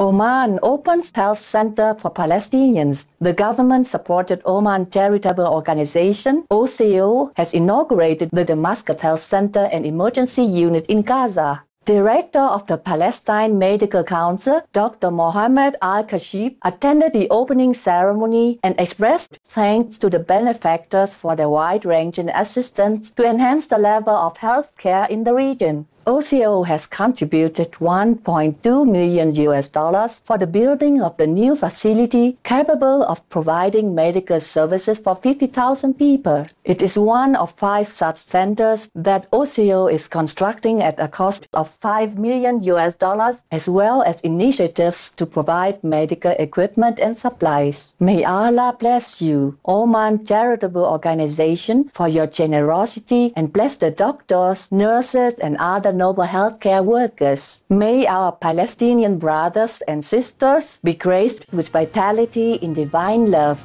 Oman opens health center for Palestinians. The government-supported Oman Charitable Organization, OCO, has inaugurated the Damascus Health Center and Emergency Unit in Gaza. Director of the Palestine Medical Council, Dr. Mohammed Al-Kashif, attended the opening ceremony and expressed thanks to the benefactors for their wide-ranging assistance to enhance the level of health care in the region. OCO has contributed 1.2 million US dollars for the building of the new facility capable of providing medical services for 50,000 people. It is one of five such centers that OCO is constructing at a cost of 5 million US dollars as well as initiatives to provide medical equipment and supplies. May Allah bless you, Oman Charitable Organization, for your generosity and bless the doctors, nurses, and other noble healthcare workers. May our Palestinian brothers and sisters be graced with vitality in divine love.